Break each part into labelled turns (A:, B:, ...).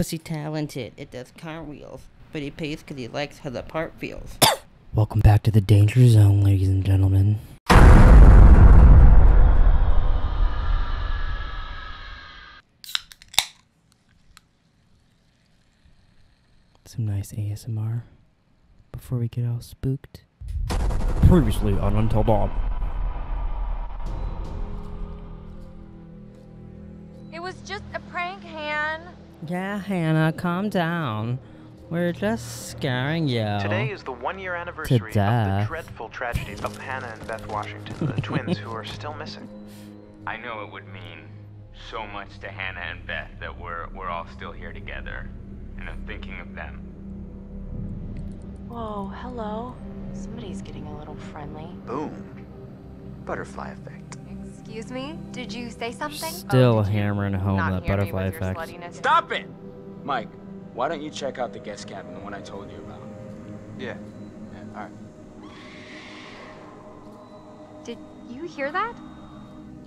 A: pussy talented. It does cartwheels, but he pays because he likes how the part feels.
B: Welcome back to the Danger Zone, ladies and gentlemen. Some nice ASMR before we get all spooked. Previously on Until Dawn.
A: Yeah, Hannah, calm down. We're just scaring you.
C: Today is the one year anniversary of the
A: death.
C: dreadful tragedy of Hannah and Beth Washington, the twins who are still missing.
D: I know it would mean so much to Hannah and Beth that we're we're all still here together, and I'm thinking of them.
E: Whoa, hello. Somebody's getting a little friendly.
F: Boom. Butterfly effect.
E: Excuse me? Did you say something?
B: Still
E: Oh,
B: hammering home that butterfly effect.
E: sluttiness?
G: Stop it! Mike, why don't you check out the guest cabin, the one I told you about?
F: Yeah.
G: Yeah, alright.
E: Did you hear that?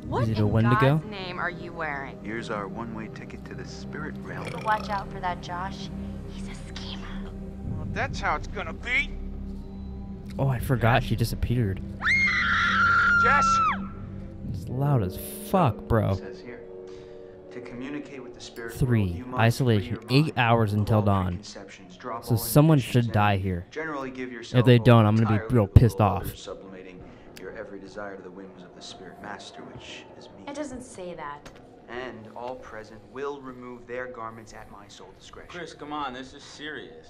E: What
B: it a
E: in
B: Wendigo?
E: God's name are you wearing?
F: Here's our one-way ticket to the spirit realm.
E: Watch out for that Josh. He's a schemer.
G: Well, that's how it's gonna be.
B: Oh, I forgot she disappeared.
G: Jess!
B: It's loud as fuck, bro.
F: Says here. To communicate with the spirit
B: Three.
F: world,
B: Isolation. Eight hours until dawn. So someone should die here.
F: Generally give yourself
B: they don't, I'm gonna be real pissed off.
F: Sublimating your every desire to the whims of the spirit master, which is me.
E: It doesn't say that.
F: And all present will remove their garments at my sole discretion.
G: Chris, come on, this is serious.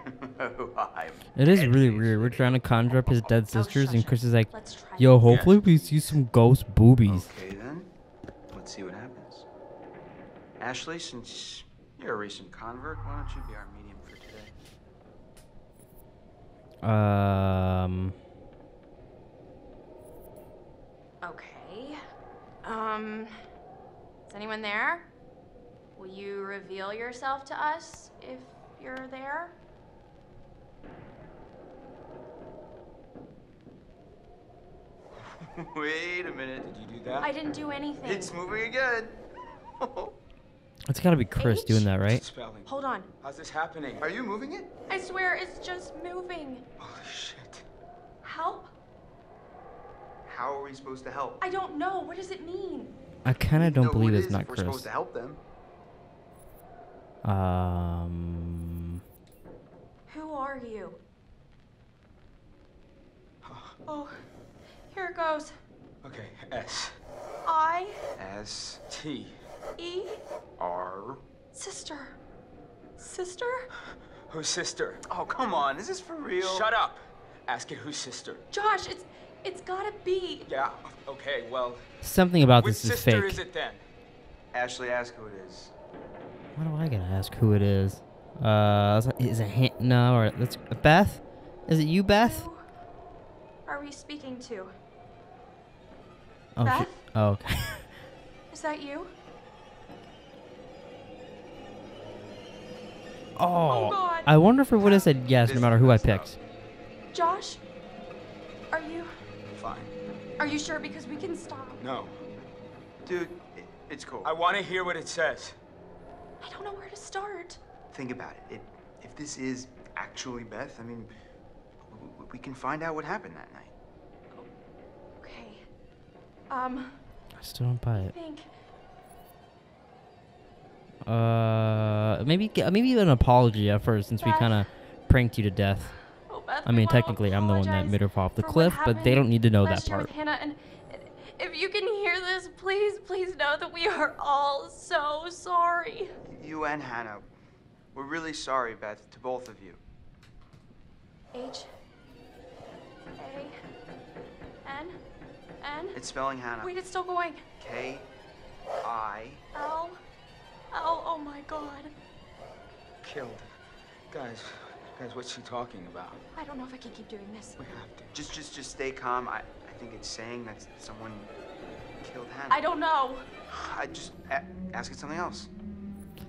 F: oh,
B: It is really weird. We're trying to conjure up his dead sisters, and Chris is like, "Yo,
E: this.
B: hopefully we see some ghost boobies."
F: Okay then. Let's see what happens. Ashley, since you're a recent convert, why don't you be our medium for today?
B: Um,
E: Okay. Um, is anyone there? Will you reveal yourself to us if you're there?
F: Wait a minute.
G: Did you do that?
E: I didn't do anything.
F: It's moving again.
B: it's gotta be Chris doing that, right?
G: Spelling.
E: Hold on.
G: How's this happening?
F: Are you moving it?
E: I swear it's just moving.
G: Holy shit.
E: Help?
F: How are we supposed to help?
E: I don't know. What does it mean?
B: I kind of don't believe it's not
F: if We're
B: Chris.
F: supposed to help them.
B: Um,
E: Who are you? Oh, here it goes.
G: Okay, S
E: I
F: S
G: T
E: E
F: R.
E: sister. Sister?
G: Whose sister?
F: Oh come on, is this for real?
G: Shut up! Ask it whose sister.
E: Josh, it's it's gotta be.
G: Yeah, okay, well.
B: something about this is fake.
G: Which sister
B: fake.
G: is it then?
F: Ashley, ask who it is.
B: Why do I gotta ask who it is? Uh, is it Han- no or let's Beth? Is it you, Beth?
E: Who are we speaking to?
B: Oh, she-
E: Beth?
B: oh okay.
E: Is that you?
B: Oh,
E: God.
B: I wonder if it would have said yes no matter who I picked.
E: Josh? Are you
G: Fine.
E: are you sure? Because we can stop.
G: No.
F: Dude, it, it's cool.
G: I want to hear what it says.
E: I don't know where to start.
F: Think about it. it. If this is actually Beth, I mean, w- w- we can find out what happened that night.
E: Okay. Um,
B: I still don't buy
E: I
B: it.
E: think
B: Uh, maybe g- maybe an apology at first since we kind of pranked you to death.
E: Beth,
B: I mean, technically, I'm the one that
E: apologize
B: made her fall off the cliff, but they don't need to know that part.
E: Hannah, and if you can hear this, please, please know that we are all so sorry.
F: You and Hannah, we're really sorry, Beth, to both of you.
E: H A N N.
F: It's spelling Hannah.
E: Wait, it's still going.
F: K I.
E: L L. Oh my God.
G: Killed. Guys, guys, what's she talking about?
E: I don't know if I can keep doing this.
G: We have to.
F: Just, just, just stay calm. I, I think it's saying that someone killed Hannah.
E: I don't know.
F: I just a- ask it something else.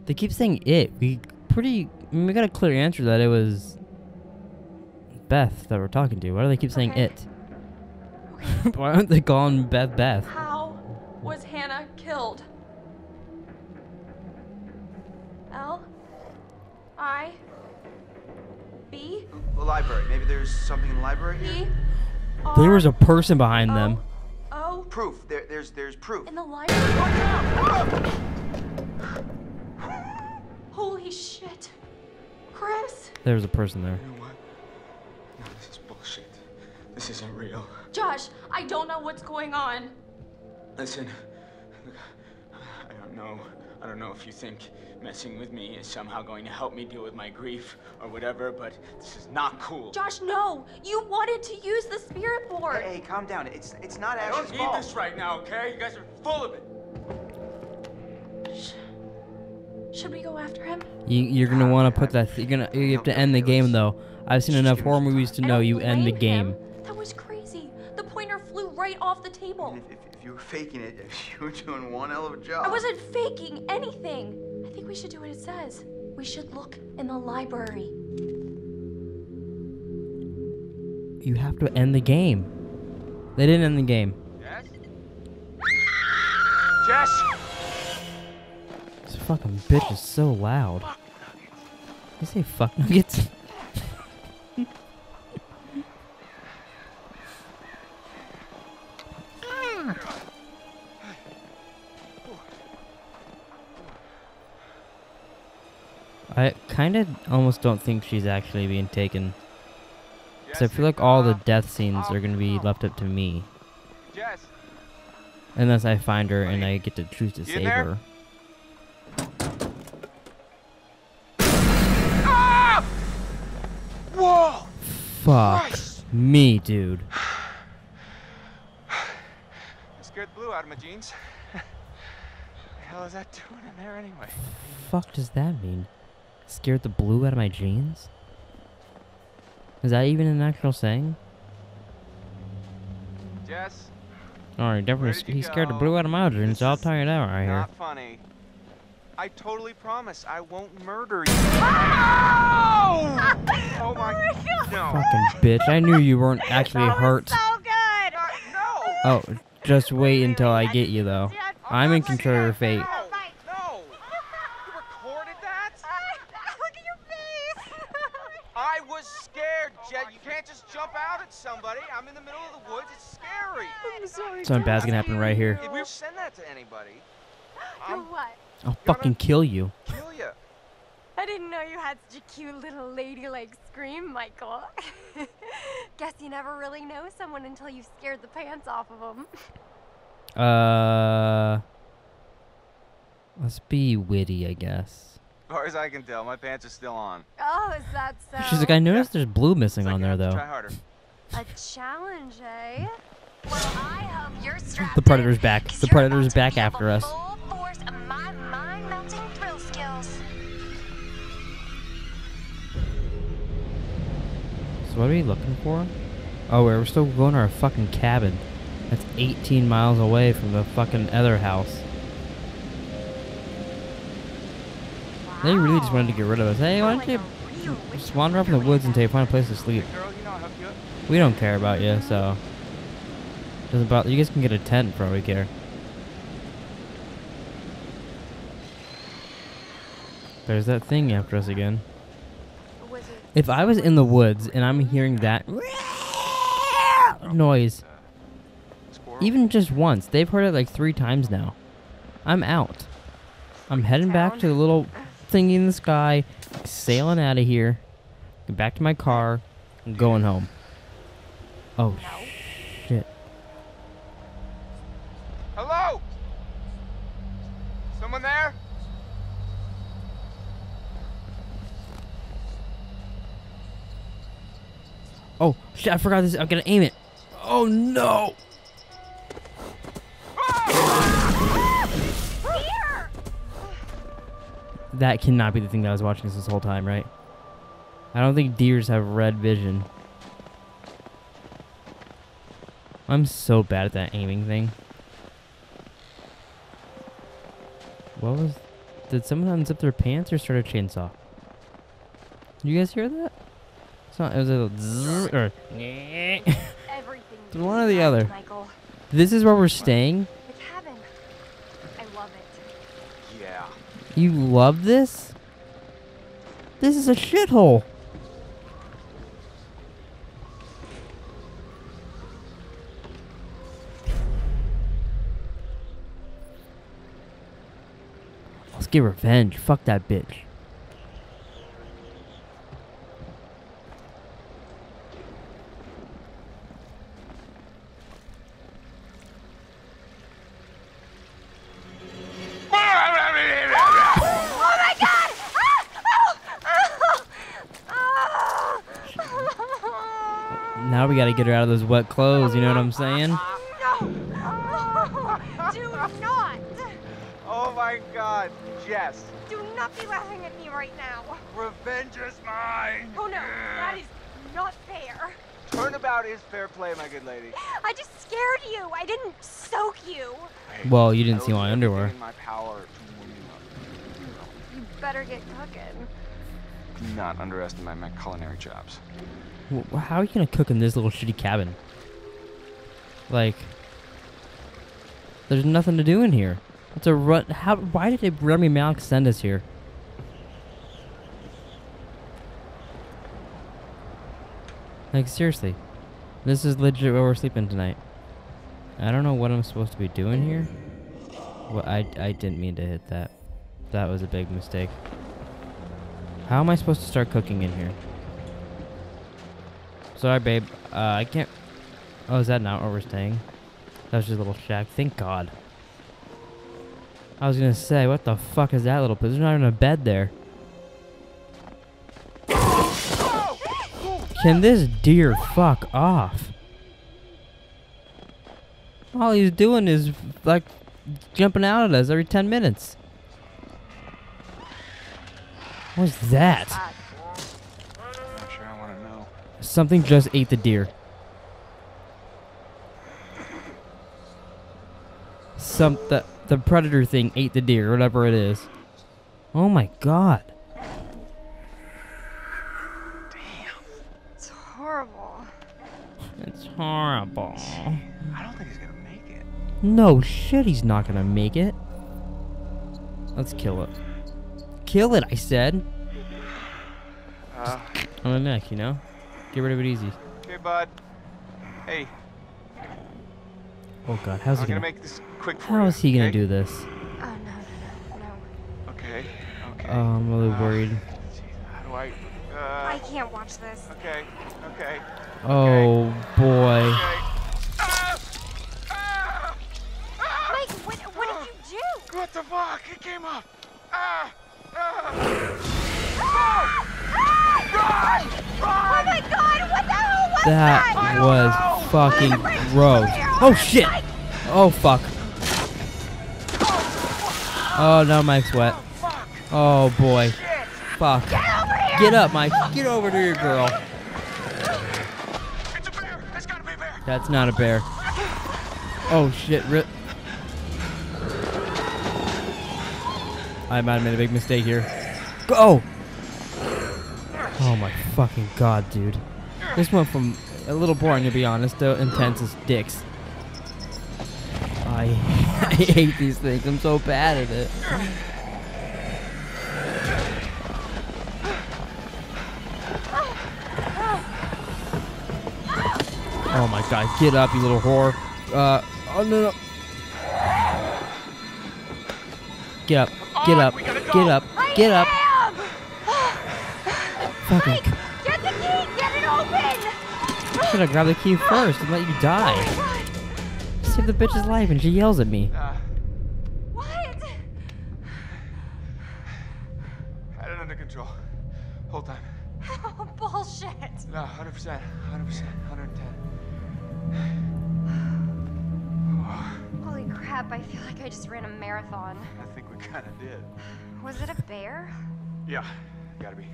B: They keep saying it. We pretty. I mean, we got a clear answer that it was Beth that we're talking to. Why do they keep saying
E: Okay.
B: it? Why aren't they calling Beth Beth?
E: How was Hannah
F: library. Maybe there's something in the library here.
E: P
B: There was a person behind them.
E: Oh.
F: Proof. There, there's there's proof.
E: in the library. Holy shit. Chris.
B: There was a person there.
G: You know what? No, this is bullshit. This isn't real.
E: Josh, I don't know what's going on.
G: Listen, look, I don't know. I don't know if you think messing with me is somehow going to help me deal with my grief or whatever, but this is not cool.
E: Josh, no. You wanted to use the spirit board.
F: Hey, hey, calm down. It's it's not
G: I don't need
F: fault.
G: this right now, okay? You guys are full of it.
E: Should we go after him?
B: You, you're gonna want to put that. You're gonna. You have to end the game though. I've seen enough horror movies to know you end the game.
E: him. That was crazy. The pointer flew right off the table.
F: You were faking it, if you were doing one hell of a job.
E: I wasn't faking anything. I think we should do what it says. We should look in the library.
B: You have to end the game. They didn't end the game.
G: Yes? Jess!
B: This fucking bitch is so loud. You say fuck nuggets? I kind of almost don't think she's actually being taken. Because I feel like all the death scenes are going to be left up to me. Unless I find her and I get to choose to
G: You
B: save her.
G: Whoa!
B: Fuck
G: Christ.
B: me, dude.
G: I scared the blue out of my jeans. the hell is that doing in there anyway?
B: Fuck does that mean? Scared the blue out of my jeans? Is that even an actual saying?
G: Jess?
B: Oh, Alright, definitely.
G: Where
B: sc-
G: did you
B: He scared the blue out of my jeans,
G: This
B: so I'll
G: is
B: tell you that right here.
G: Not funny. I totally promise I won't murder you. Oh, oh my no.
B: Fucking bitch. I knew you weren't actually hurt.
E: So good.
G: Uh, no!
B: Oh, just wait until I get you, though. I'm in control of your fate.
G: No! No! You recorded that?
E: Look at your face.
G: I was scared, Jet. You can't just jump out at somebody. I'm in the middle of the woods. It's scary.
E: I'm sorry.
B: Something bad's gonna happen right here.
G: If we send that to anybody, I'm
E: what?
B: I'll fucking kill you.
G: kill you.
H: I didn't know you had such a cute little ladylike scream, Michael. Guess you never really know someone until you've scared the pants off of them.
B: Uh. Let's be witty, I guess.
G: As far as I can tell, my pants are still on.
H: Oh, is that so?
B: She's like, I noticed there's blue missing
G: It's like
B: on
G: you
B: there, though.
G: Try harder.
H: A challenge, eh? Well, I hope you're
B: The Predator's back. The Predator's back after us.
H: full force of my mind-melting thrill skills.
B: So what are we looking for? Oh, we're still going to our fucking cabin. That's 18 miles away from the fucking other house. They really just wanted to get rid of us. Hey, why don't you just wander off in the woods until you find a place to sleep?
G: Hey, girl, you know I'll help you up.
B: We don't care about you, so doesn't bother. You guys can get a tent for all we care. There's that thing after us again. If I was in the woods and I'm hearing that noise, even just once, they've heard it like three times now. I'm out. I'm heading back to the little thingy in the sky, sailing out of here, back to my car, and going home. Oh shit!
G: Hello? Someone there?
B: Oh shit! I forgot this. I'm gonna aim it. Oh no! That cannot be the thing that I was watching this whole time, right? I don't think deers have red vision. I'm so bad at that aiming thing. What was... Did someone unzip their pants or start a chainsaw? You guys hear that? It's not... It was a little zzz or...
H: everything?
B: It's one or the other.
H: Michael,
B: This is where we're staying?
H: the cabin. I love it.
G: Yeah.
B: You love this? This is a shithole. Let's get revenge. Fuck that bitch.
H: Oh my god!
B: Now we gotta get her out of those wet clothes, you know what I'm saying?
H: No! Oh, do not!
C: Oh my god, Jess.
H: Do not be laughing at me right now.
C: Revenge is mine.
H: Oh no, that is not fair.
C: Turnabout is fair play, my good lady.
H: I just scared you. I didn't soak you.
B: Well, you didn't see my underwear.
C: my power to you
H: You better get cooking.
C: Do not underestimate my culinary chops.
B: Wh- How are you gonna cook in this little shitty cabin? Like, there's nothing to do in here. It's a run. How? Why did they, Rami Malek send us here? Like seriously, this is legit where we're sleeping tonight. I don't know what I'm supposed to be doing here. Well, I I didn't mean to hit that. That was a big mistake. How am I supposed to start cooking in here? Sorry, babe. Uh, I can't. Oh, is that not where we're staying? That was just a little shack. Thank God. I was gonna say, what the fuck is that little place? There's not even a bed there. Can this deer fuck off? All he's doing is like jumping out at us every 10 minutes. What's that?
C: Not sure I want to know.
B: Something just ate the deer. Some the the predator thing ate the deer, whatever it is. Oh my god.
H: It's horrible.
B: It's horrible.
C: I don't think he's gonna make it.
B: No shit, he's not gonna make it. Let's kill it. Kill it, I said.
C: Uh,
B: On the neck, you know? Get rid of it easy.
C: okay, bud. Hey,
B: Oh god, how's
C: I'm
B: he
C: gonna
B: gonna
C: make this quick for
B: How
C: you.
B: is he gonna
C: okay?
B: do this?
H: Oh no, no, no, no.
C: Okay, okay.
B: Oh, I'm really
C: Uh,
B: worried.
C: let's How do I? Uh,
H: I can't watch this.
C: Okay, okay.
B: Oh boy.
C: Okay. Ah! Ah! Ah!
H: Mike, what, what did you do?
C: What the fuck? It came up. Ah! Ah!
H: Oh my god, what the hell was
B: That
H: that?
B: was fucking
H: Wait, wait,
B: gross. Oh shit! Oh fuck. Oh no, Mike's wet. Oh boy. Fuck.
H: get over here!
B: Get up, Mike. Get over to your girl.
C: It's a bear. It's gotta be a bear.
B: That's not a bear. Oh shit, rip. I might have made a big mistake here. Go! Oh, oh my fucking god, dude. This went from a little boring to be honest to intense as dicks. I, I hate these things. I'm so bad at it. Oh my god, get up, you little whore. Uh, oh no, no. Get up, get up, get up,
H: I
B: get up. Fucking.
H: Mike, get the key! Get it open!
B: Should have grabbed the key first and let you die.
H: God!
B: Save the bitch's life and she yells at me.
C: Uh,
H: What?
C: had it under control. Whole time.
H: Oh, bullshit.
C: No, 100%. 100%. 110.
H: Holy crap, I feel like I just ran a marathon.
C: I think we kind of did.
H: Was it a bear?
C: Yeah, gotta be.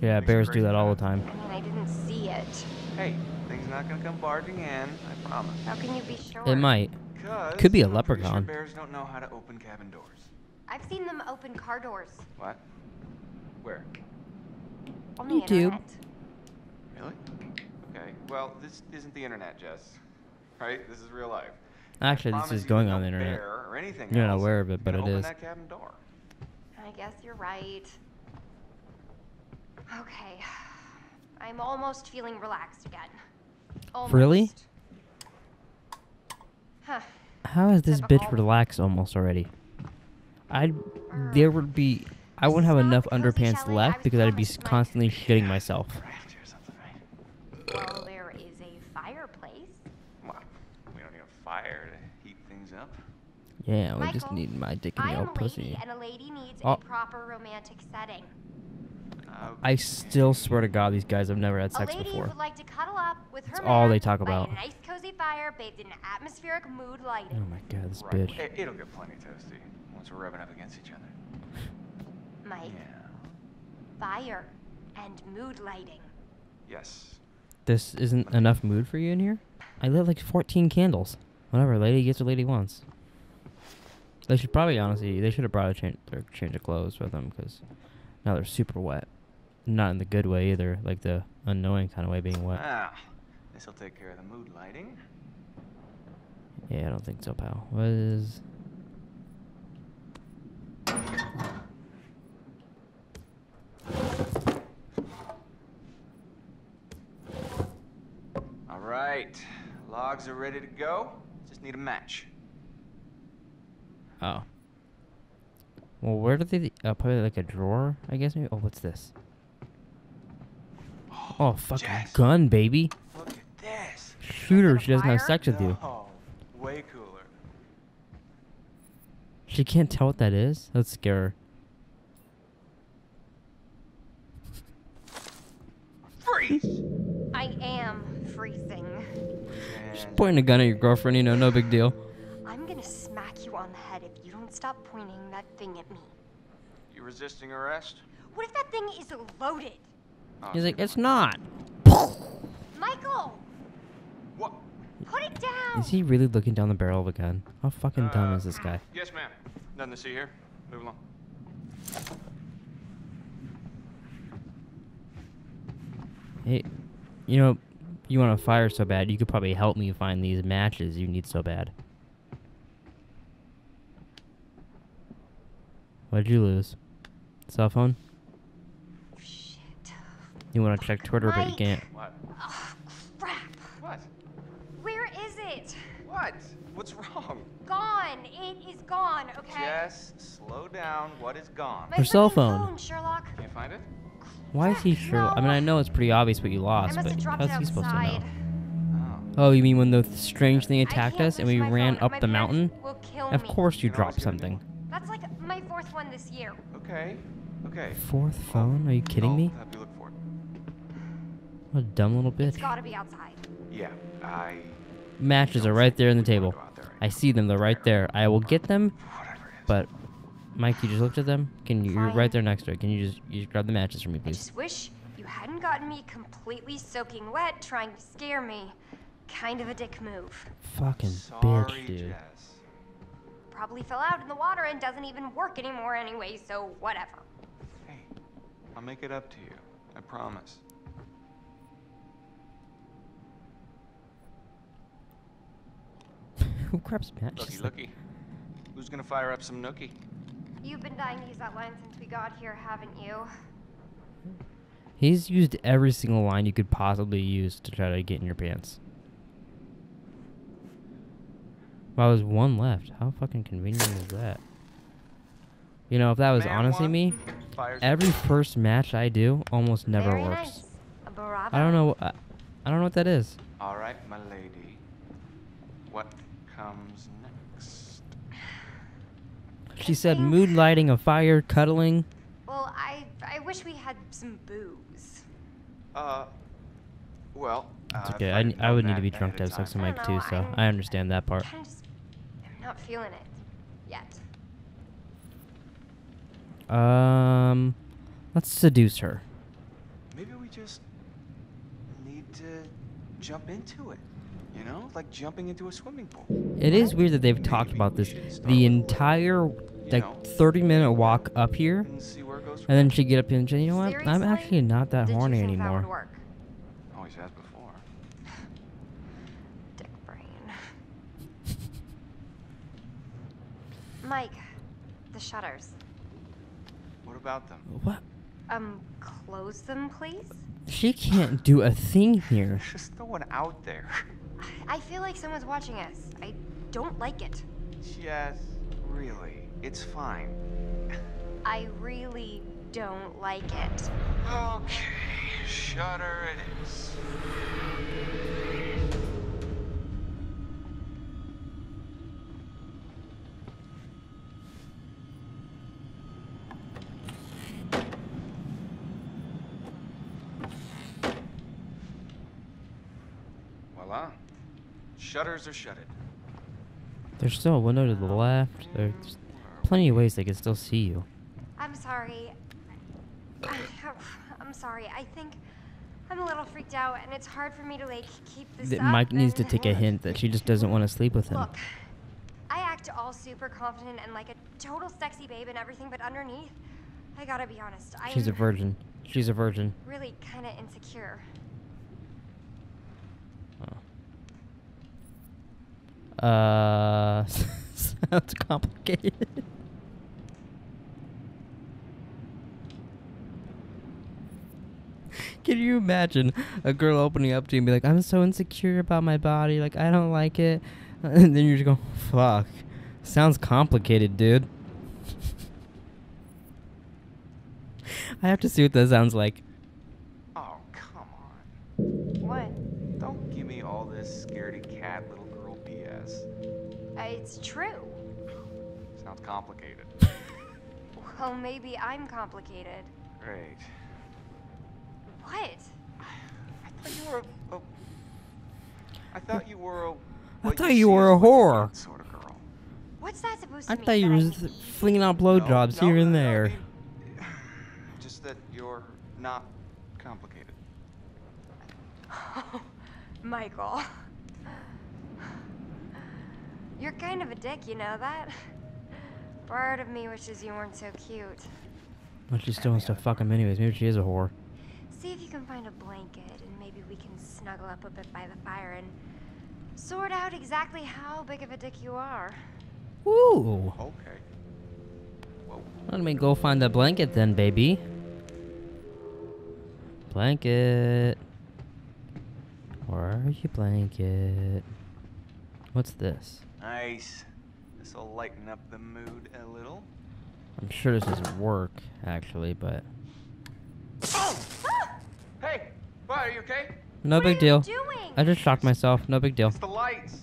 B: Yeah, bears do that all the time.
H: I mean, I didn't see it.
C: Hey, things not gonna come barging in. I promise.
H: How can you be sure?
B: It might. Could be a
C: I'm pretty sure
B: leprechaun.
C: bears don't know how to open cabin doors.
H: I've seen them open car doors
C: What? Where?
H: on the
B: YouTube.
H: internet.
C: Really? Okay. Well, this isn't the internet, Jess. Right? This is real life.
B: Actually, this is going on the internet.
C: Or anything
B: You're not aware of it, but
C: can
B: it
C: open
B: is.
C: that cabin door.
H: I guess you're right. Okay. I'm almost feeling relaxed again. Almost.
B: Really?
H: Huh.
B: How is this bitch relaxed almost already? I'd there would be I wouldn't have enough underpants left because I'd be s- constantly shitting myself.
C: Craft or something, right?
H: Well, there is a fireplace.
C: Well, we don't need a fire to heat things up.
B: Yeah, we just need my dick in
H: I
B: the old
H: a lady,
B: pussy.
H: and a lady needs
B: Oh.
H: a proper romantic setting.
B: I still swear to God, these guys have never had
H: a
B: sex
H: lady
B: before.
H: would like to cuddle up with her
B: That's all they
H: man
B: talk
H: by
B: about.
H: a nice cozy fire bathed in atmospheric mood
B: Oh
H: lighting.
B: my God, this
C: Right.
B: bitch.
C: It, it'll get plenty toasty once we're rubbing up against each other.
H: Mike,
C: Yeah.
H: fire and mood lighting.
C: Yes.
B: This isn't enough mood for you in here? I lit like 14 candles. Whatever, lady gets what lady wants. They should probably, honestly, they should have brought a change, their change of clothes with them because now they're super wet. Not in the good way either, like the unknowing kind of way being wet.
C: Ah, this'll take care of the mood lighting.
B: Yeah, I don't think so, pal. What is.
C: All right, logs are ready to go. Just need a match.
B: Oh. Well, where do they. Uh, probably like a drawer, I guess maybe? Oh, what's this? Oh, fucking
C: Jazz.
B: gun, baby.
C: Look at this.
B: Shoot her, she doesn't have sex with you.
C: No, way cooler.
B: She can't tell what that is? Let's scare her.
C: Freeze.
H: I am freezing.
B: Just
C: And
B: pointing a gun at your girlfriend, you know, no big deal.
H: I'm gonna smack you on the head if you don't stop pointing that thing at me.
C: you resisting arrest?
H: What if that thing is loaded?
B: He's like, it's not.
H: Michael,
C: What?
H: put it down.
B: Is he really looking down the barrel of a gun? How fucking dumb
C: Uh,
B: is this guy?
C: Yes, ma'am. Nothing to see here. Move along.
B: Hey, you know, you want to fire so bad, you could probably help me find these matches you need so bad. What'd you lose? Cell phone?
H: Shit.
B: You want to check Twitter, but you can't.
C: What?
H: Oh, crap.
C: What?
H: Where is it?
C: What? What's wrong?
H: Gone. It is gone, okay?
C: Jess, slow down. What is gone?
H: My
B: Her cell
H: freaking
B: phone.
H: Sherlock.
C: Can't find it?
B: Why is he sure? I mean, I know it's pretty obvious what you lost, but how's he supposed to know? Oh, you mean when the strange thing attacked us and we ran
H: phone.
B: up
H: My
B: the mountain?
H: Will kill
B: Of course you
C: You know
B: dropped
C: what's gonna do?
B: something.
H: That's like my fourth one this year.
C: Okay. Okay.
B: Fourth phone? Are you kidding
C: I'll
B: me? What a dumb little
H: It's
B: bitch.
H: gotta be outside.
C: Yeah, I.
B: Matches are right there in the table.
C: go out there right
B: I see them. They're right there. I will get them,
C: Whatever
B: but Mike, you just looked at them. Can you? You're right there next to it. Can you just you just grab the matches for me, please?
H: I just wish you hadn't gotten me completely soaking wet trying to scare me. Kind of a dick move.
B: Fucking
C: Sorry,
B: bitch, dude.
C: Jess.
H: Probably fell out in the water and doesn't even work anymore anyway, so whatever.
C: Hey, I'll make it up to you. I promise.
B: Who grabs matches?
C: Looky,
B: like-
C: looky. Who's gonna fire up some nookie?
H: You've been dying to use that line since we got here, haven't you?
B: He's used every single line you could possibly use to try to get in your pants. Wow, there's one left. How fucking convenient is that? You know, if that was
C: Man
B: honestly
C: one,
B: me, every first match I do almost never
H: Very
B: works.
H: nice. Bravo.
B: I don't know. I, I don't know what that is.
C: All right, my lady. What comes next?
B: She said
H: think-
B: mood lighting, a fire, cuddling.
H: Well, I I wish we had some booze.
C: Uh, well.
B: It's
C: uh,
B: okay.
C: if
B: I,
C: I'd
B: would need to be drunk to have sex with Mike too, so
H: I'm-
B: I understand that part.
H: Just, I'm not feeling it yet.
B: Um, let's seduce her.
C: Maybe we just need to jump into it. You know, like jumping into a swimming pool.
B: It is weird that they've talked about this the
C: with,
B: entire
C: know.
B: like 30 minute walk up here,
C: And see where it goes.
B: and then she get up here and say, you know what? I'm actually not that
H: Did
B: horny
H: you That
B: anymore.
H: would work?
C: Always has before.
H: Dick brain. Mike, the shutters.
C: What about them?
B: What?
H: Um, close them, please.
B: She can't do a thing here.
C: There's just no one out there.
H: I feel like someone's watching us. I don't like it.
C: Yes, really. It's fine.
H: I really don't like it.
C: Okay, Shutter it is. Shutters are shuttered.
B: There's still a window to the left. There's plenty of ways they can still see you.
H: I'm sorry. I'm sorry. I think I'm a little freaked out, and it's hard for me to like keep this
B: That
H: up.
B: Mike needs to take a hint that she just doesn't want to sleep with him.
H: Look, I act all super confident and like a total sexy babe and everything, but underneath, I gotta be honest. I'm
B: She's a virgin. She's a virgin.
H: really kind of insecure.
B: Uh, sounds complicated. Can you imagine a girl opening up to you and be like, "I'm so insecure about my body, like I don't like it," and then you're just go, "Fuck, sounds complicated, dude." I have to see what that sounds like.
H: It's true.
C: Sounds complicated.
H: Well, maybe I'm complicated.
C: Great.
H: What?
C: I thought you were a. a I thought you were a.
B: I thought
C: see
B: you were a whore.
C: Sort of girl.
H: What's that supposed to
B: I
H: mean?
B: thought you
H: that
B: were flinging out blowjobs
C: No,
B: here
C: no,
B: and
C: no, I
B: there.
C: mean, Just that you're not complicated.
H: Michael. You're kind of a dick, you know that? Part of me wishes you weren't so cute.
B: But she still wants to fuck him anyways. Maybe she is a whore.
H: See if you can find a blanket and maybe we can snuggle up a bit by the fire and sort out exactly how big of a dick you are.
B: Ooh.
C: Okay. Whoa.
B: Let me go find the blanket then, baby. Blanket. Where are you, blanket? What's this?
C: Nice. This'll lighten up the mood a little.
B: I'm sure this doesn't work, actually, but oh!
C: Hey, what? Are you okay?
B: no
H: What
B: big deal.
H: Doing?
B: I just shocked myself. No big deal.
C: It's the lights.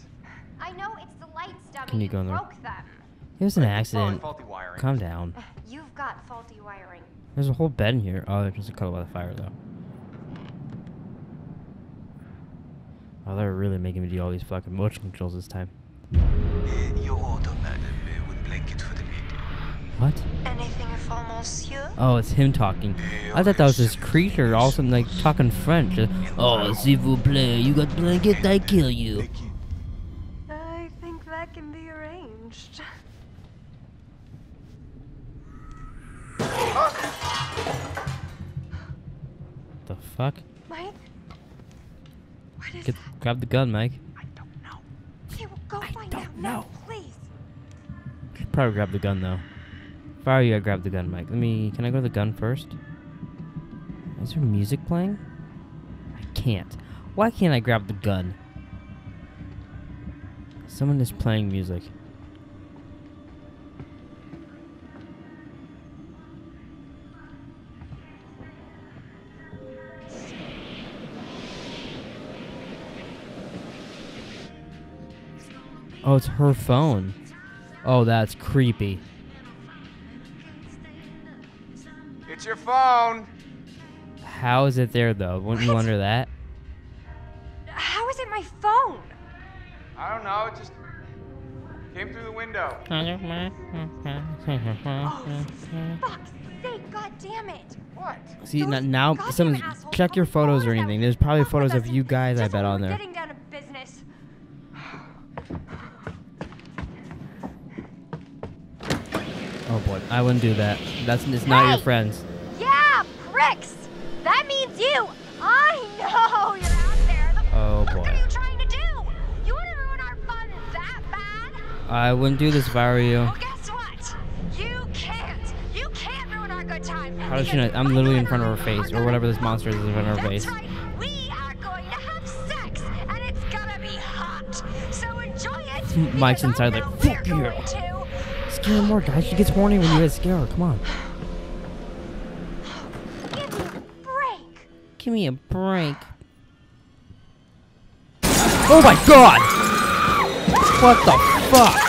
H: I know it's the lights, dummy.
B: Can you go in there?
H: broke them.
B: It was an
C: Probably
B: accident.
C: faulty wiring.
B: Calm down.
H: You've got faulty wiring.
B: There's a whole bed in here. Oh, there's just a cuddle by the fire, though. Oh, they're really making me do all these fucking motion controls this time.
F: Your order, madam, with blanket for the lady.
B: What?
H: Anything for monsieur?
B: Oh, it's him talking. Eh, I thought that was this creature all of a sudden like talking French. Oh, s'il vous plaît, you got blanket, I kill you.
F: You.
H: I think that can be arranged.
B: The fuck?
H: Mike? What is
B: Get,
H: that?
B: grab the gun, Mike.
C: I don't know.
H: Okay, well, go find
B: don't
H: out now,
B: know.
H: please.
B: Should probably grab the gun though. If I were you, I'd grab the gun, Mike. Let me. Can I go to the gun first? Is there music playing? I can't. Why can't I grab the gun? Someone is playing music. Oh, it's her phone. Oh, that's creepy.
C: It's your phone.
B: How is it there though? Wouldn't you wonder that?
H: How is it my phone?
C: I don't know. It just came through the window.
H: Oh, for fuck's sake, god damn it.
C: What?
B: See
H: Those
B: n- now,
H: goddamn
B: someone's
H: assholes
B: check your photos or anything. There's probably photos of you guys, I bet, on
H: we're
B: there. Oh boy, I wouldn't do that. That's it's not your friends.
H: Yeah, pricks. That means you. I know you're out there. The
B: Oh, boy.
H: are you trying to do? You want to ruin our fun that bad?
B: I wouldn't do this if I were you.
H: Well, guess what? You can't. You can't ruin our good time.
B: How does she know? I'm literally in front of her face, or whatever this monster is in front of her face.
H: right. We are going to have sex, and it's gonna be hot. So enjoy it.
B: Mike's inside like, "Fuck you."
H: Going.
B: Scare her more, guys. She gets horny when you guys scare her. Come on.
H: Give me a break.
B: Give me a break. Oh my god! What the fuck?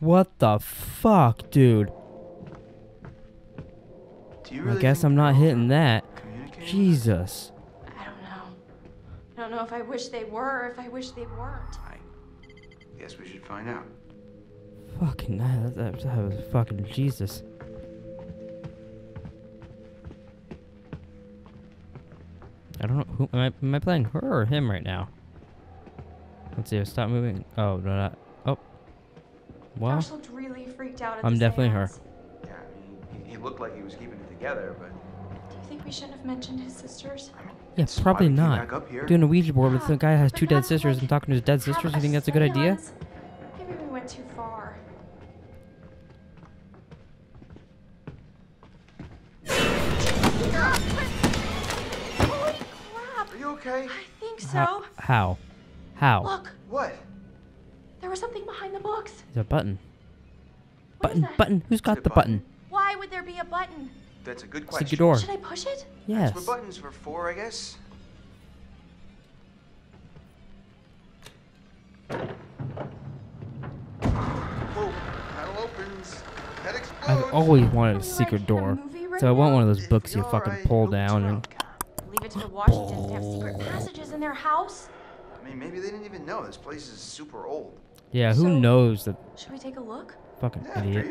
B: What the fuck, dude?
F: Do you
B: I guess I'm not hitting that.
F: communicating?
B: Jesus.
E: I don't know. I don't know if I wish they were or if I wish they weren't.
F: I guess we should find out.
B: Fucking that, that, that was fucking Jesus. I don't know who am I, am I playing her or him right now? Let's see. Stop moving. Oh no, not. Oh. Well,
E: Josh looked really freaked out at
B: I'm
E: the
B: definitely her.
F: Yeah, I mean, he, he looked like he was keeping it together, but
E: Do you think we shouldn't have mentioned his sisters?
F: I mean,
B: yeah,
F: it's why
B: probably not.
F: Back up here.
B: Doing a Ouija board with
E: Yeah,
B: some guy who has two dead sisters
E: like
B: and talking to his dead
E: have
B: sisters. You think that's a good idea?
E: Maybe we went too far. Holy crap!
F: Are you okay?
E: I think so.
B: How? How? How?
E: Look,
F: What?
E: there was something behind the books.
B: There's a button.
E: What is
B: Button. Button. Who's got the
F: button?
B: button?
E: Why would there be a button?
F: That's a good
B: It's
F: question.
B: the door.
E: Should I push it?
B: Yes.
F: That's what buttons were for, I guess. Whoa, panel opens. Head explodes.
B: I've always wanted a
E: Are we, like,
B: secret door. So I want one of those books you
F: You're
B: fucking
F: alright.
B: pull down and.
E: Leave it to the Washingtons to have secret passages in their house.
F: I mean, maybe they didn't even know this place is super old.
B: Yeah, who knows that?
E: Should we take a look?
B: fucking
F: Yeah,
B: idiot.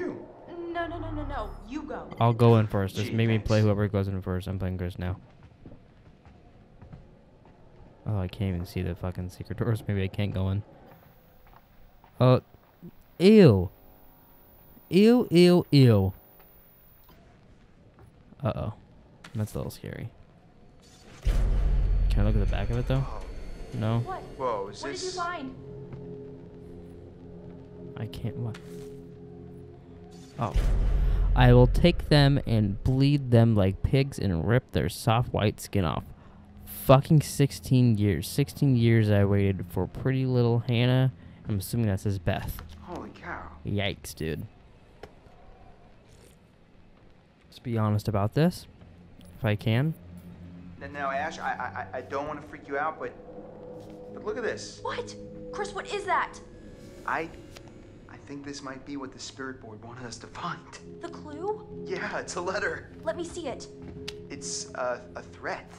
F: You.
E: No, no, no, no, no. You go.
B: I'll go in first. Just
F: Gee,
B: make me play whoever goes in first. I'm playing Chris now. Oh, I can't even see the fucking secret doors. Maybe I can't go in. Oh, ew. Ew, ew, ew. Uh oh. That's a little scary. Can I look at the back of it though? No,
E: What?
F: whoa, is
E: What did you find?
B: I can't. What? Oh. I will take them and bleed them like pigs and rip their soft white skin off. Fucking 16 years. 16 years I waited for pretty little Hannah. I'm assuming that says Beth.
F: Holy cow.
B: Yikes, dude. Let's be honest about this. If I can.
F: Now, now Ash, I, I, I don't want to freak you out, but, but look at this.
E: What? Chris, what is that?
F: I, I think this might be what the spirit board wanted us to find.
E: The clue?
F: Yeah, it's a letter.
E: Let me see it.
F: It's a, a threat.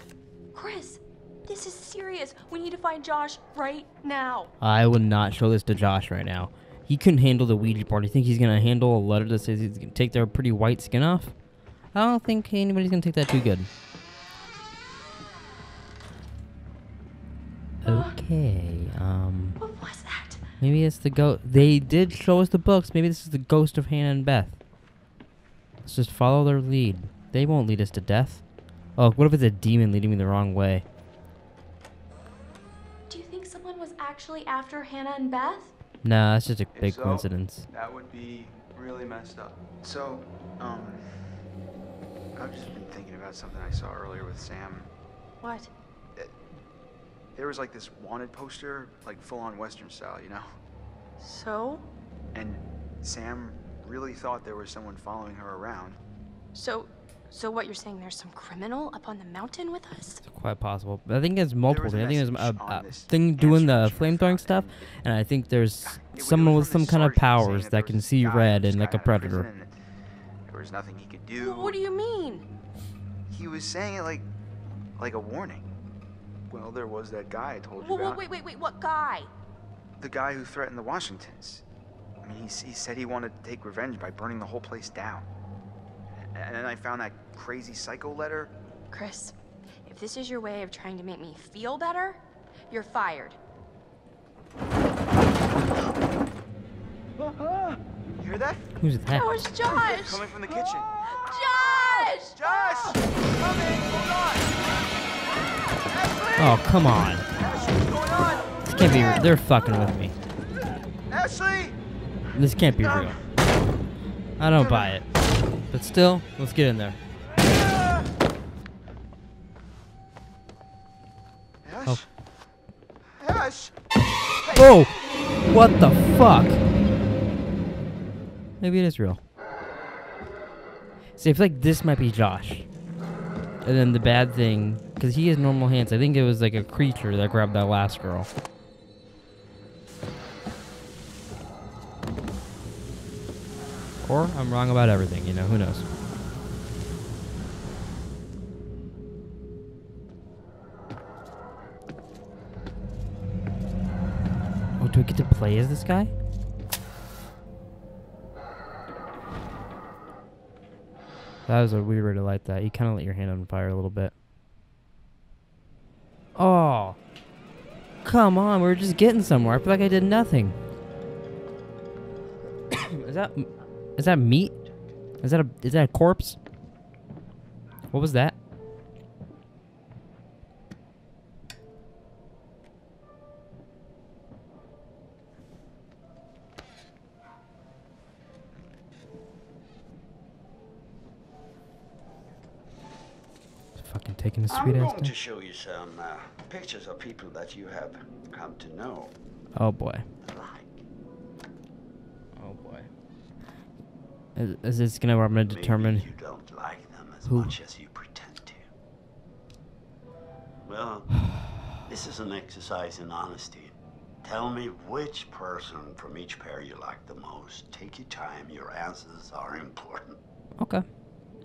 E: Chris, this is serious. We need to find Josh right now.
B: I would not show this to Josh right now. He couldn't handle the Ouija board. You think he's gonna handle a letter that says he's gonna take their pretty white skin off? I don't think anybody's gonna take that too good. Okay, um,
E: What was that?
B: Maybe it's the ghost. They did show us the books. Maybe this is the ghost of Hannah and Beth. Let's just follow their lead. They won't lead us to death. Oh, what if it's a demon leading me the wrong way?
E: Do you think someone was actually after Hannah and Beth?
B: Nah, that's just a
F: If
B: big
F: so,
B: coincidence.
F: That would be really messed up. So, um, I've just been thinking about something I saw earlier with Sam.
E: What?
F: There was like this wanted poster, like full on Western style, you know?
E: So?
F: And Sam really thought there was someone following her around.
E: So, so what you're saying? There's some criminal up on the mountain with us?
B: Quite possible. But I think it's multiple things. I think there's a, a
F: uh, uh,
B: thing doing the
F: answering
B: flame throwing stuff,
F: and-
B: and I think there's
F: It- it
B: someone
F: was
B: with some kind of powers
F: that
B: that can see red and like a
F: got out of prison
B: predator.
F: and There was nothing he could do.
E: What do you mean?
F: He was saying it like, like a warning. Well, there was that guy I told you
E: Whoa, whoa,
F: about.
E: wait, wait, wait, what guy?
F: The guy who threatened the Washingtons. I mean, he, he said he wanted to take revenge by burning the whole place down. And then I found that crazy psycho letter.
E: Chris, if this is your way of trying to make me feel better, you're fired.
F: You hear that?
B: Who's that?
E: That was Josh!
F: Coming from the kitchen.
E: Josh!
F: Josh! Coming! Hold on! Ah!
B: Oh, come on.
F: Ashley, what's going on?
B: This can't be. real. they're fucking with me.
F: Ashley!
B: This can't be real. I don't buy it. But still, let's get in there. Oh, Oh! What the fuck? Maybe it is real. See, I feel like this might be Josh. And then the bad thing, because he has normal hands, I think it was like a creature that grabbed that last girl. Or I'm wrong about everything, you know, who knows? Oh, do I get to play as this guy? That was a weird way to light that. You kind of let your hand on fire a little bit. Oh. Come on, we were just getting somewhere. I feel like I did nothing. is that is that meat? Is that a is that a corpse? What was that? Fucking taking a
I: I'm going to show you some uh, pictures of people that you have come to know.
B: Oh boy.
I: Like,
B: Oh boy. Is, is this gonna where I'm gonna
I: maybe
B: determine?
I: you don't like them as
B: who-
I: much as you pretend to. Well, this is an exercise in honesty. Tell me which person from each pair you like the most. Take your time. Your answers are important.
B: Okay.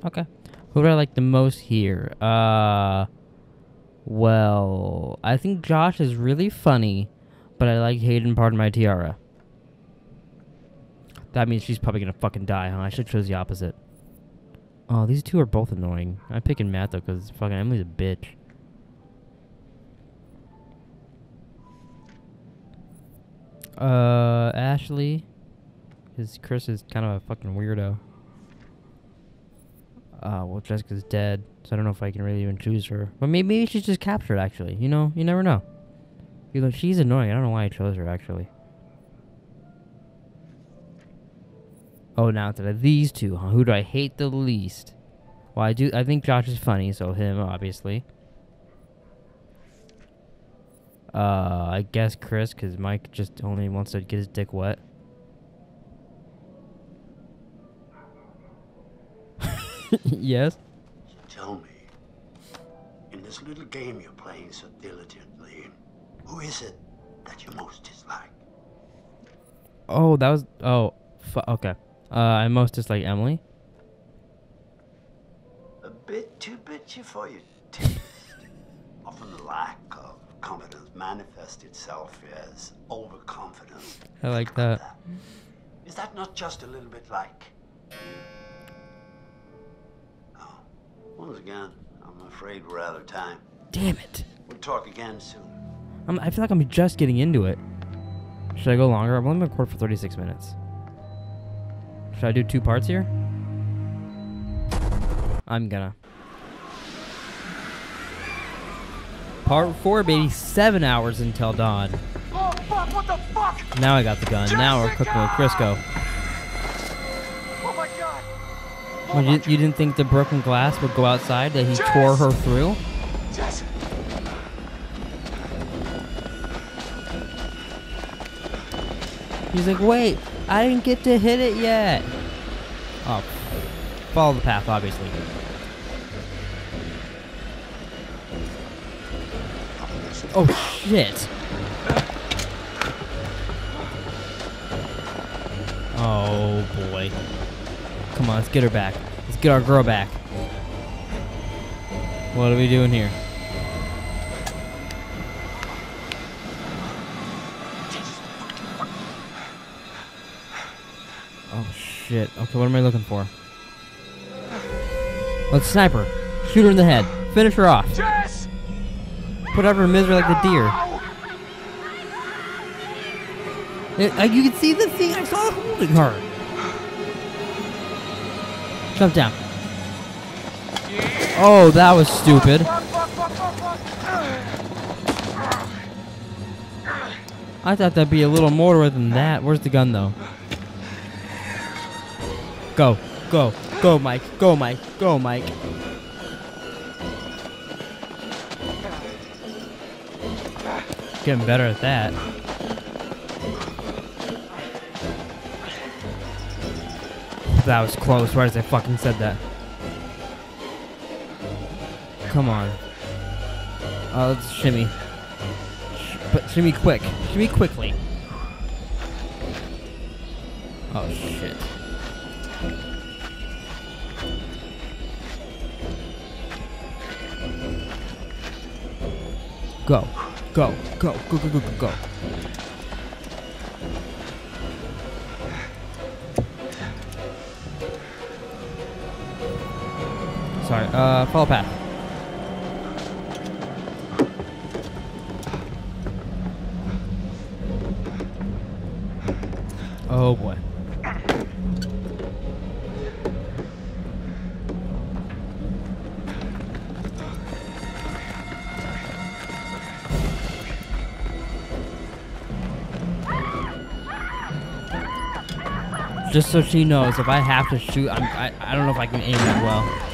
B: Okay. Who do I like the most here? Uh. Well, I think Josh is really funny, but I like Hayden part of my tiara. That means she's probably gonna fucking die, huh? I should choose the opposite. Oh, these two are both annoying. I'm picking Matt though, cause fucking Emily's a bitch. Uh, Ashley, because Chris is kind of a fucking weirdo. Uh, well, Jessica's dead, so I don't know if I can really even choose her. But maybe, maybe she's just captured, actually. You know, you never know. You know, she's annoying. I don't know why I chose her, actually. Oh, now these two, huh? Who do I hate the least? Well, I do. I think Josh is funny, so him, obviously. Uh, I guess Chris, because Mike just only wants to get his dick wet. yes.
I: Tell me, in this little game you're playing so diligently, who is it that you most dislike?
B: Oh, that was. Oh, okay. Uh, I most dislike Emily.
I: A bit too bitchy for your taste. Often the lack of confidence manifests itself as overconfidence.
B: I like that.
I: Is that not just a little bit like you? Once again, I'm afraid we're out of time.
B: Damn it.
I: We'll talk again soon.
B: I'm, I feel like I'm just getting into it. Should I go longer? I've only been recording for 36 minutes. Should I do two parts here? I'm gonna. Part four, baby. Seven hours until dawn.
C: Oh, fuck, what the fuck?
B: Now I got the gun. Now we're cooking with Crisco. Well, you, you didn't think the broken glass would go outside that he tore her through?
C: Jess.
B: He's like, wait, I didn't get to hit it yet. Oh, follow the path, obviously. Oh shit. Oh boy. Come on, let's get her back. Let's get our girl back. What are we doing here? Oh shit. Okay, what am I looking for? Let's snipe her. Shoot her in the head. Finish her off.
C: Jess!
B: Put her in misery like the deer. It- uh, you can see the thing. I saw holding her. Jump down. Oh, that was stupid. I thought that'd be a little more than that. Where's the gun, though? Go, go, go, Mike. Go, Mike. Go, Mike. Getting better at that. That was close, right as I fucking said that. Come on. Oh, let's shimmy. Sh- but shimmy quick. Shimmy quickly. Oh, shit. Go. Go. Go. Go, go, go, go, go. Sorry, uh, follow path. Oh boy. Just so she knows, if I have to shoot, I'm, I, I don't know if I can aim that well.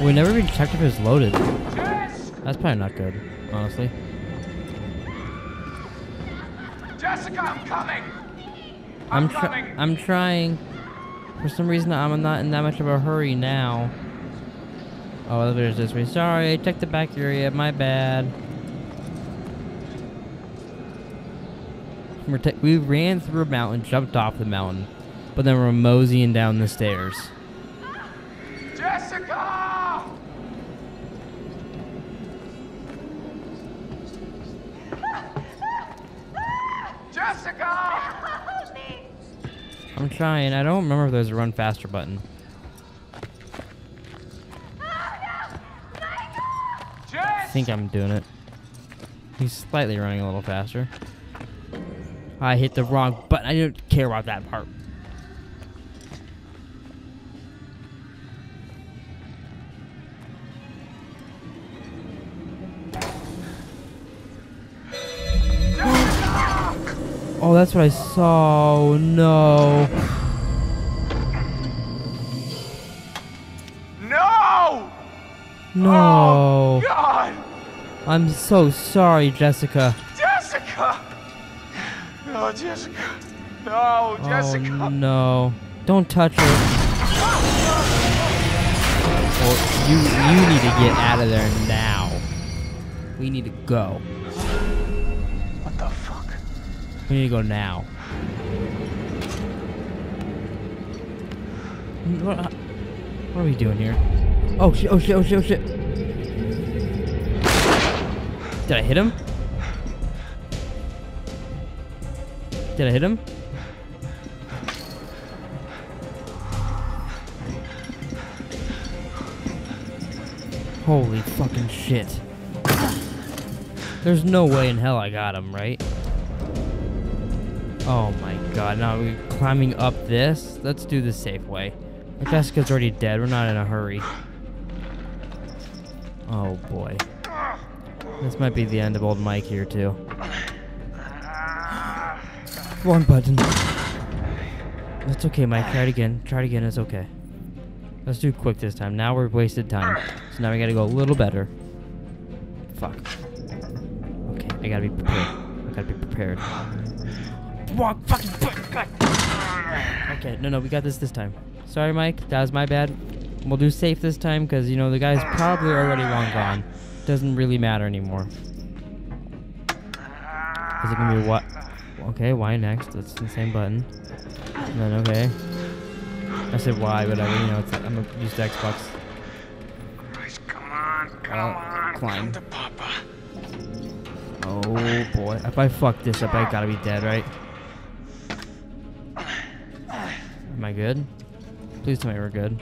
B: We never even checked if it was loaded. That's probably not good, honestly.
G: Jessica, I'm coming!
B: I'm try I'm trying. For some reason, I'm not in that much of a hurry now. Oh, elevator's this way. Sorry, I checked the back area. My bad. We're we ran through a mountain, jumped off the mountain, but then we're moseying down the stairs. Trying. I don't remember if there's a run faster button. I think I'm doing it. He's slightly running a little faster. I hit the wrong button. I don't care about that part. Oh, that's what I saw. Oh, no.
G: No!
B: No.
G: Oh, God!
B: I'm so sorry, Jessica.
G: Jessica! No, Jessica. No, Jessica.
B: Oh no! Don't touch her. Well, you you need to get out of there now. We need to go.
G: What the fuck?
B: We need to go now. What, what are we doing here? Oh shit! Oh shit! Oh shit! Oh shit! Did I hit him? Did I hit him? Holy fucking shit. There's no way in hell I got him, right? Oh my god, now we're climbing up this? Let's do the safe way. Jessica's already dead, we're not in a hurry. Oh boy. This might be the end of old Mike here too. Wrong button. That's okay, Mike. Try it again. Try it again. It's okay. Let's do quick this time. Now we're wasted time. So now we gotta go a little better. Fuck. Okay, I gotta be prepared. I gotta be prepared. Wrong fucking button. Okay, no, no, we got this this time. Sorry, Mike. That was my bad. We'll do safe this time because, you know, the guy's probably already long gone. Doesn't really matter anymore. Is it gonna be what? Okay, Y next. That's the same button. And then okay. I said Y, whatever. You know, it's, I'm used to Xbox.
G: Come on, come
B: Uh,
G: on.
B: climb.
G: Come Papa.
B: Oh boy. If I fuck this up, I gotta be dead, right? Am I good? Please tell me we're good.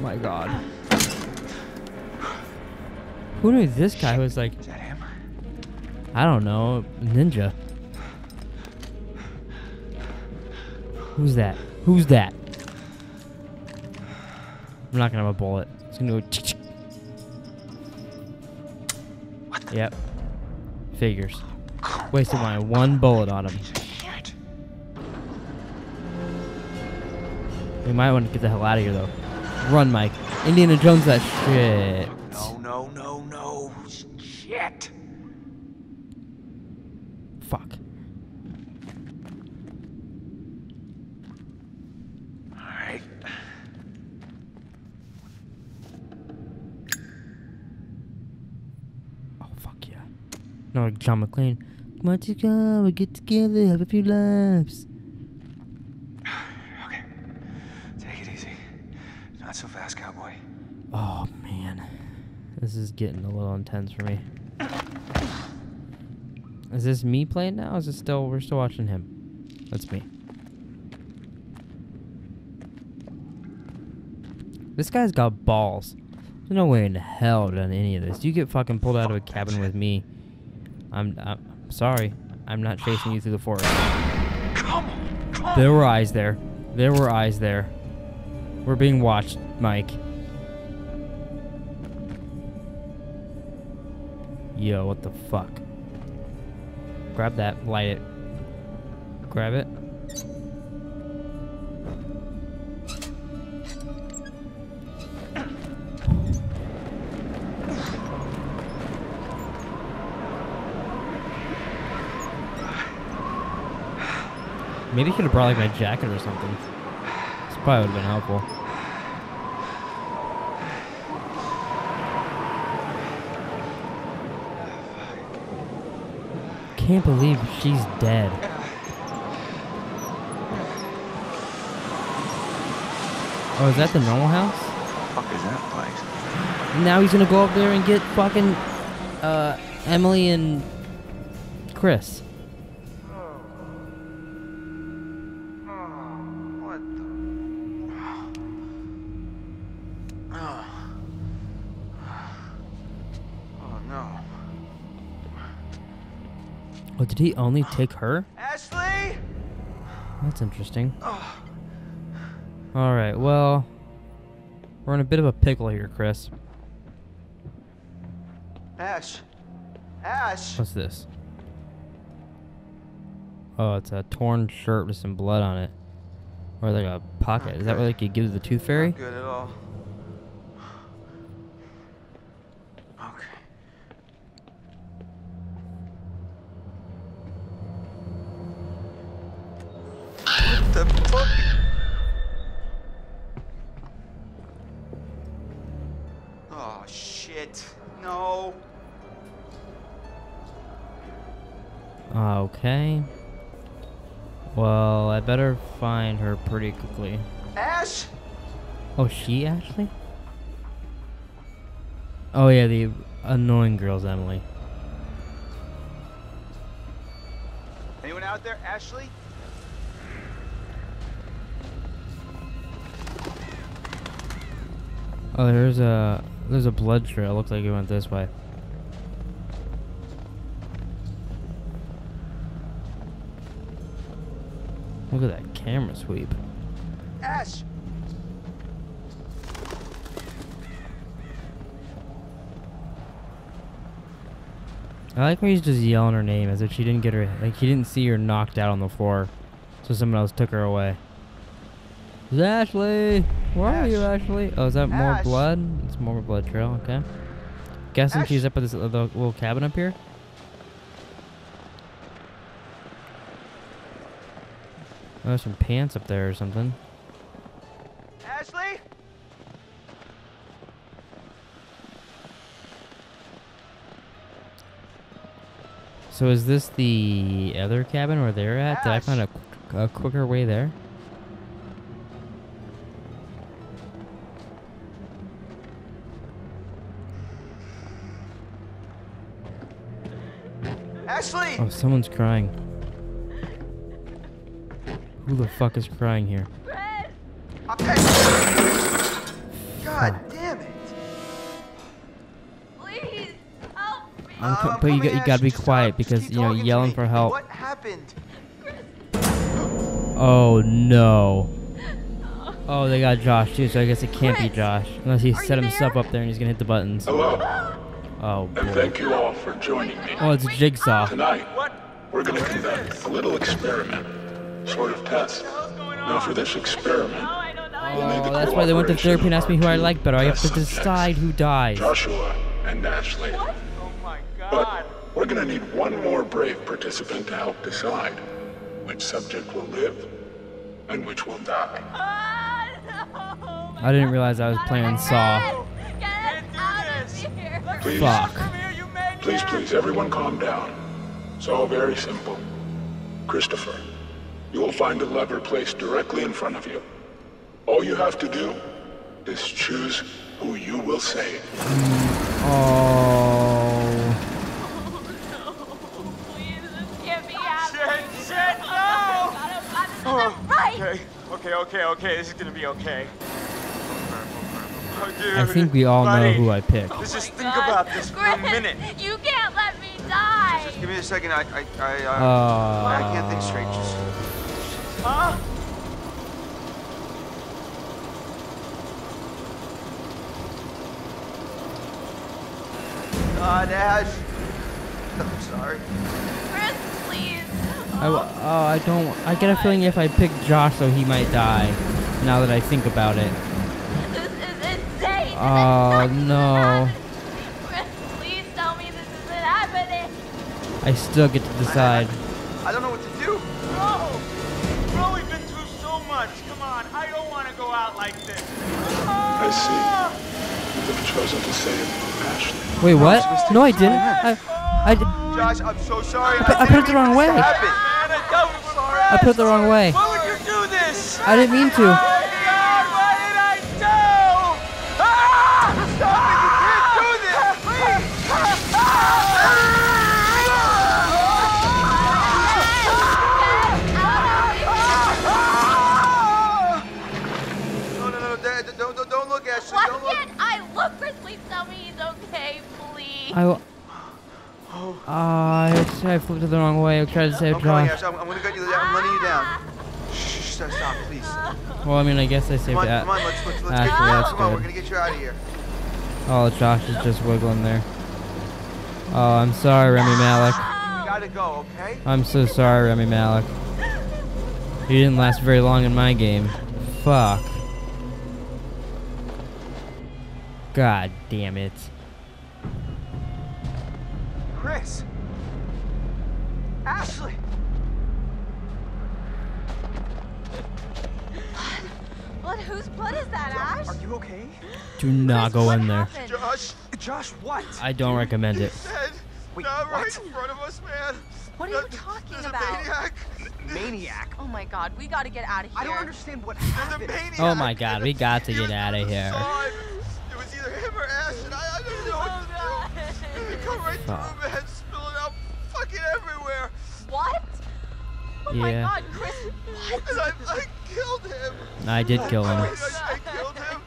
B: My god. Who knew this guy was like.
C: Is that him?
B: I don't know. Ninja. Who's that? Who's that? I'm not gonna have a bullet. It's gonna go. chick. Yep. Figures. Wasted my one bullet on him. We might want to get the hell out of here though. Run, Mike. Indiana Jones that shit.
C: No, no, no, no. Shit.
B: Fuck.
F: Alright.
B: Oh fuck yeah. No, John McClane. Come on, to go, we get together, have a few laughs.
F: Okay. Take it easy. Not so fast, cowboy.
B: Oh man, this is getting a little intense for me. Is this me playing now? Is it still we're still watching him? That's me. This guy's got balls. There's no way in hell I've done any of this. You get fucking pulled out of a cabin with me. I'm, I'm sorry. I'm not chasing you through the forest.
F: Come on! Come on!
B: There were eyes there. There were eyes there. We're being watched, Mike. Yo, what the fuck? Grab that, light it. Grab it. Maybe I should have brought like my jacket or something. This probably would have been helpful. I can't believe she's dead. Oh, is that the normal house?
F: What the fuck is that place?
B: Now he's gonna go up there and get fucking uh Emily and Chris.
F: Oh,
B: did he only take her?
F: Ashley!
B: That's interesting. Alright, well. We're in a bit of a pickle here, Chris.
F: Ash. Ash.
B: What's this? Oh, it's a torn shirt with some blood on it. Or like a pocket. Is that what like you give to the tooth fairy?
F: Not good at all. Ash!
B: Oh, she Ashley? Oh yeah, the annoying girl's Emily.
F: Anyone out there? Ashley?
B: Oh, there's a there's a blood trail. Looks like it went this way. Look at that camera sweep.
F: Ash!
B: I like when he's just yelling her name as if she didn't get her, like he didn't see her knocked out on the floor, so someone else took her away. It's Ashley, where are you,
F: Ash.
B: Ashley? Oh, is that more blood? It's more blood trail. Okay. Guessing
F: Ash.
B: she's up at this little cabin up here. Oh, there's some pants up there or something. So is this the other cabin where they're at? Did I find a, qu- a quicker way there?
F: Ashley!
B: Oh, someone's crying. Who the fuck is crying here?
F: God Um,
B: co-
F: I'm
B: but you, got, you
F: Ash.
B: gotta be quiet
F: just
B: because you know yelling for help.
F: What happened?
B: Oh no. Oh, they got Josh too, so I guess it can't be Josh unless he set himself
E: there?
B: up there and he's gonna hit the buttons.
J: Hello,
B: Oh
J: and
B: boy.
J: thank you all for joining me.
B: Oh, it's Jigsaw.
J: Tonight,
F: What?
J: we're going to conduct a little experiment, sort of test. Now, for this experiment,
E: I don't know.
J: we'll need the
B: Oh, that's why they went to
J: cooperation
B: therapy and asked me who I
J: of
B: like better. I have to
J: test subjects,
B: decide who dies.
J: Joshua and Ashley.
F: Oh my
J: But we're gonna need one more brave participant to help decide which subject will live and which will die.
B: I didn't realize I was playing Saw.
J: Please,
B: Fuck.
J: please, please, everyone calm down. It's all very simple. Christopher, you will find a lever placed directly in front of you. All you have to do is choose who you will save.
B: Oh.
E: Get me out
G: Shit, shit, no!
E: Oh, right.
G: Okay, okay, okay, okay. This is gonna be okay. Oh, dude,
B: I think we all know who I picked.
G: Let's just think
E: God.
G: about this for a minute.
E: You can't let me die.
F: Just give me a second. I, I, I, uh,
B: Uh.
F: I can't think straight. Just.
G: Huh?
F: God, Ash. I'm sorry.
E: Chris, please.
B: I, w- oh, I don't. I get a feeling if I pick Josh, though, he might die. Now that I think about it.
E: This is insane.
B: Oh no.
E: Please tell me this isn't happening.
B: I still get to decide.
F: I don't know what to do.
G: Bro! Bro, we've been through so much. Come on, I don't want to go out like this. Ah.
J: I see. You've chosen to save Ashley.
B: Wait, what? No, I didn't. I, I, d-
F: Josh, I'm so sorry.
B: I put- I put it the wrong way.
G: Man, I thought we were
B: I put it the wrong way.
G: Why would you do this?
B: I didn't mean to.
G: My God, what did I do? Stop it! You can't do this!
F: No, no, no, Dad, don't, don't, don't look, Ashley.
E: Why can't I look? Chris, please tell me he's okay, please.
B: I. w- Uh, I, flipped it the wrong way. I tried to save
F: I'm
B: Josh.
F: I'm, I'm gonna get you. I'm letting you down. Shh, stop, stop, please.
B: Well, I mean, I guess I saved
F: on,
B: that.
F: come on, let's, let's, let's
B: Actually,
F: get you out.
B: that's
F: Come on, we're gonna get you out of here.
B: Oh, Josh is just wiggling there. Oh, I'm sorry, Rami Malek.
F: You gotta go, okay?
B: I'm so sorry, Rami Malek. You didn't last very long in my game. Fuck. God damn it. Do not go in there.
F: Josh. Josh, what?
B: I don't recommend it.
F: Dead. Wait,
C: Not right
F: what?
C: in front of us, man.
H: What are you talking
C: There's
H: about?
C: a maniac.
F: Maniac.
H: Oh my god, we gotta get out of here.
F: I don't understand what
C: There's a
F: happened.
C: maniac.
B: Oh my god, we got to get out of here.
C: side. It was either him or Ash, and I, I didn't know what to do. They oh, come right
B: Fuck.
C: through, man, spilling out fucking everywhere.
H: What? Oh my
B: Yeah.
H: god, Chris, what?
C: And I, I killed him.
B: I did kill
C: I. I, I killed him.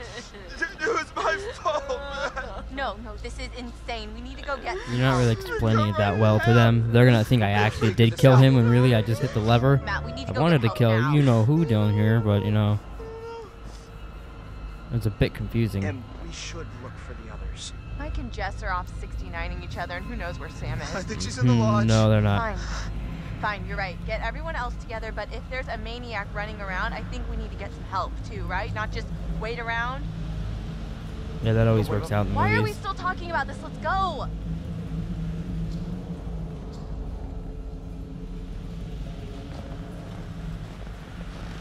C: It, it was my fault, man.
H: No, no, this is insane. We need to go get.
B: You're not really explaining it that well to them. They're gonna think I actually did kill him when really I just hit the lever.
H: Matt, we need to
B: I
H: go
B: wanted
H: get
B: to kill
H: now.
B: you know who down here, but you know. It's a bit confusing.
F: And we should look for the others.
H: Mike and Jess are off 69ing each other, and who knows where Sam is.
C: I think she's in the
B: Hmm,
C: lodge.
B: no, they're not.
H: Fine. Fine, you're right. Get everyone else together, but if there's a maniac running around, I think we need to get some help too, right? Not just wait around.
B: Yeah, that always works out in
H: Why are we still talking about this? Let's go.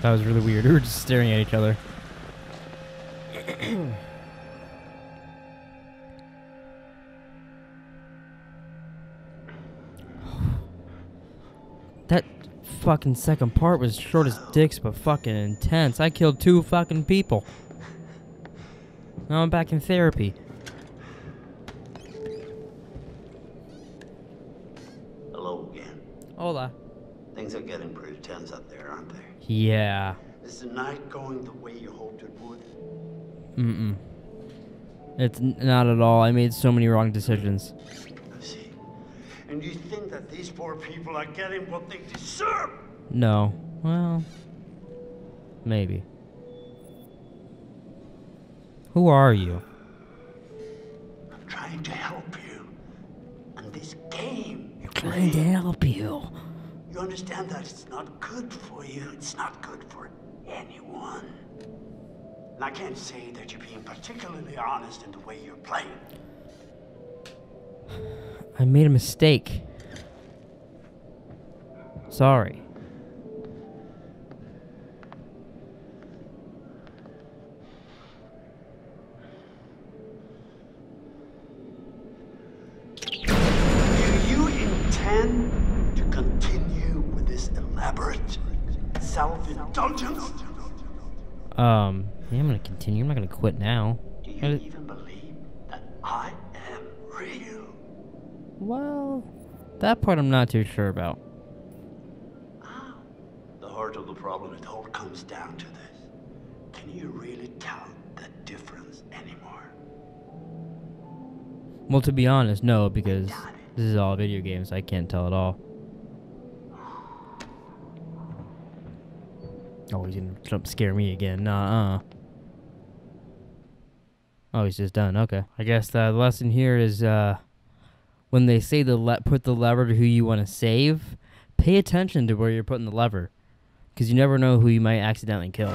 B: That was really weird. We were just staring at each other. that fucking second part was short as dicks, but fucking intense. I killed two fucking people. Now I'm back in therapy.
I: Hello again.
B: Hola.
I: Things are getting pretty tense up there, aren't they?
B: Yeah.
I: Is the night going the way you hoped it would?
B: Mm-mm. It's not at all. I made so many wrong decisions.
I: I see. And you think that these poor people are getting what they deserve?
B: No. Well, maybe. Who are you?
I: I'm trying to help you. And this game you
B: Trying to help you.
I: you understand that it's not good for you. It's not good for anyone. And I can't say that you're being particularly honest in the way you're playing.
B: I made a mistake. Sorry.
I: Do you intend to continue with this elaborate self-indulgence?
B: Um, yeah, I'm gonna continue. I'm not gonna quit now.
I: Do you
B: Uh,
I: even believe that I am real?
B: Well, that part I'm not too sure about.
I: The heart of the problem, it all comes down to this. Can you really tell the difference anymore?
B: Well, to be honest, no, because this is all video games. I can't tell at all. Oh, he's gonna jump scare me again. Nah, uh. Oh, he's just done. Okay. I guess the lesson here is uh, when they say the le- put the lever to who you want to save, pay attention to where you're putting the lever, because you never know who you might accidentally kill.